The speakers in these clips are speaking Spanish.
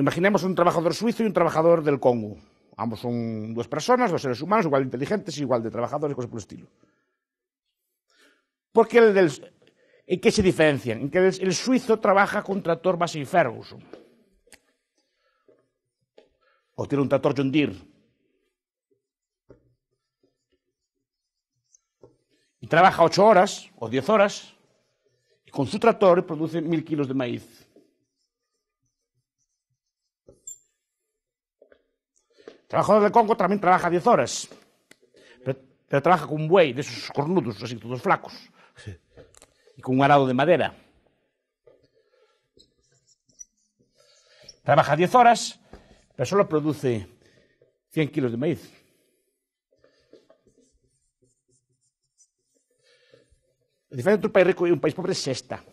imaginemos un trabajador suizo y un trabajador del Congo. Ambos son dos personas, dos seres humanos, igual de inteligentes, igual de trabajadores, cosas por el estilo. ¿Por qué el del, ¿En qué se diferencian? En que el, el suizo trabaja con un tractor Massey Ferguson. O tiene un tractor John Deere. Y trabaja ocho horas o diez horas y con su tractor produce mil kilos de maíz. Trabajador del Congo también trabaja 10 horas, pero, pero, trabaja con un buey de esos cornudos, así todos flacos, y con un arado de madera. Trabaja 10 horas, pero solo produce 100 kilos de maíz. La diferencia entre un país rico y un país pobre es esta.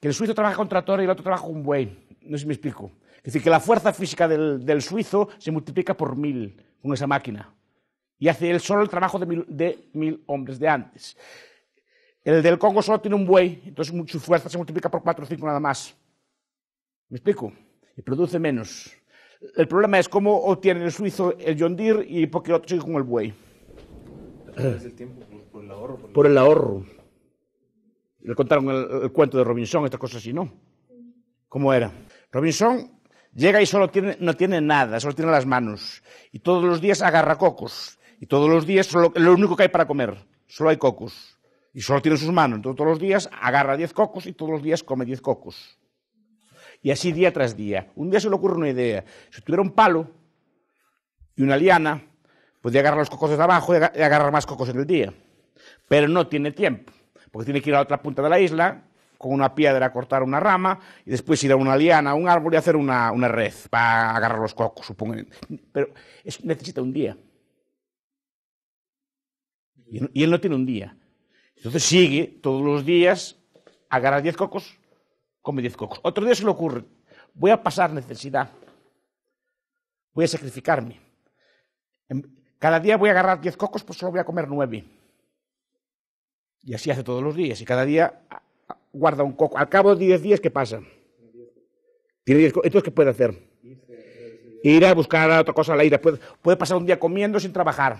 Que el suizo trabaja con tractor y el otro trabaja con un buey. No sé si me explico. Es decir, que la fuerza física del, del, suizo se multiplica por mil con esa máquina. Y hace él solo el trabajo de mil, de mil hombres de antes. El del Congo solo tiene un buey, entonces su fuerza se multiplica por cuatro o cinco nada más. ¿Me explico? Y produce menos. El problema es cómo obtiene el suizo el John Deere y por qué otro sigue con el buey. ¿Es el tiempo? ¿Por el ahorro? Por el ahorro. Le contaron el, el, cuento de Robinson, estas cosas así, ¿no? ¿Cómo era? Robinson llega y solo tiene, no tiene nada, solo tiene las manos. Y todos los días agarra cocos. Y todos los días lo único que hay para comer. Solo hay cocos. Y solo tiene sus manos. Entonces todos los días agarra 10 cocos y todos los días come 10 cocos. Y así día tras día. Un día se le ocurre una idea. Si tuviera un palo y una liana, podría agarrar los cocos desde abajo y agarrar más cocos en el día. Pero no tiene tiempo porque tiene que ir a otra punta de la isla con una piedra cortar una rama y después ir a una liana, a un árbol y hacer una, red para agarrar los cocos, supongo. Pero necesita un día. Y, él no tiene un día. Entonces sigue todos los días, agarra 10 cocos, come 10 cocos. Otro día se le ocurre, voy a pasar necesidad, voy a sacrificarme. Cada día voy a agarrar 10 cocos, pues solo voy a comer 9. Y así hace todos los días. Y cada día guarda un coco. Al cabo de 10 días, ¿qué pasa? Tiene 10 Entonces, ¿qué puede hacer? Ir a buscar otra cosa a la ira. Puede, pasar un día comiendo sin trabajar.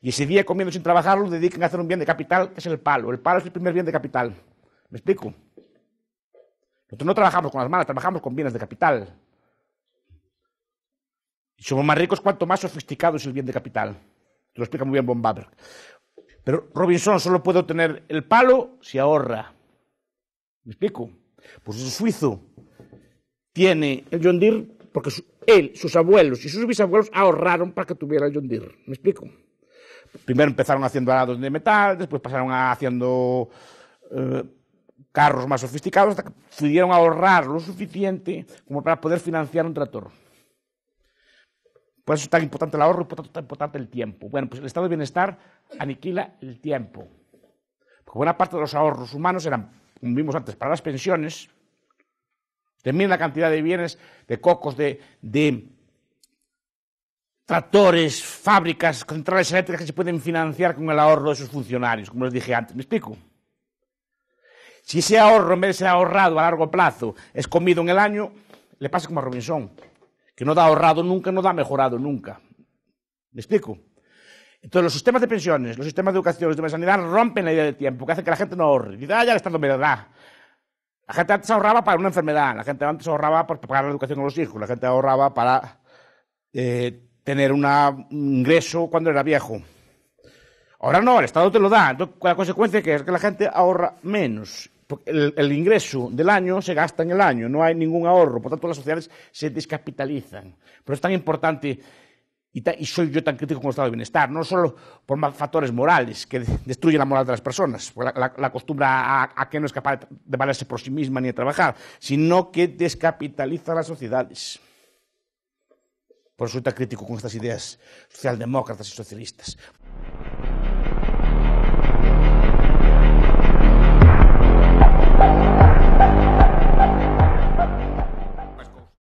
Y ese día comiendo sin trabajar lo dedican a hacer un bien de capital, que es el palo. El palo es el primer bien de capital. ¿Me explico? Nosotros no trabajamos con las malas, trabajamos con bienes de capital. Y somos más ricos cuanto más sofisticado es el bien de capital. Lo explica muy bien Von. Pero Robinson solo puede obtener el palo si ahorra. ¿Me explico? Pues el suizo tiene el John porque él, sus abuelos y sus bisabuelos ahorraron para que tuviera el John. ¿Me explico? Primero empezaron haciendo arados de metal, después pasaron a haciendo eh, carros más sofisticados hasta que pudieron ahorrar lo suficiente como para poder financiar un tractor. Por eso es tan importante el ahorro y por tanto tan importante el tiempo. Bueno, pues el estado de bienestar aniquila el tiempo. Porque buena parte de los ahorros humanos eran, como vimos antes, para las pensiones. También la cantidad de bienes, de cocos, de, de tractores, fábricas, centrales eléctricas que se pueden financiar con el ahorro de sus funcionarios, como les dije antes. ¿Me explico? Si ese ahorro, en vez de ser ahorrado a largo plazo, es comido en el año, le pasa como a Robinson que no da ahorrado nunca, no da mejorado nunca. ¿Me explico? Entonces, los sistemas de pensiones, los sistemas de educación, los sistemas de sanidad rompen la idea de tiempo, que hace que la gente no ahorre. Dice, ah, ya el Estado me da. La gente antes ahorraba para una enfermedad, la gente antes ahorraba para pagar la educación a los hijos, la gente ahorraba para eh, tener una, un ingreso cuando era viejo. Ahora no, el Estado te lo da. Entonces, la consecuencia que es que la gente ahorra menos. El, el, ingreso del año se gasta en el año, no hay ningún ahorro, por tanto las sociedades se descapitalizan. Pero es tan importante, y, soy yo tan crítico con el estado de bienestar, no solo por factores morales que destruyen la moral de las personas, la, la, la acostumbra a, a, que no es capaz de valerse por sí misma ni de trabajar, sino que descapitaliza las sociedades. Por eso soy tan crítico con estas ideas socialdemócratas y socialistas.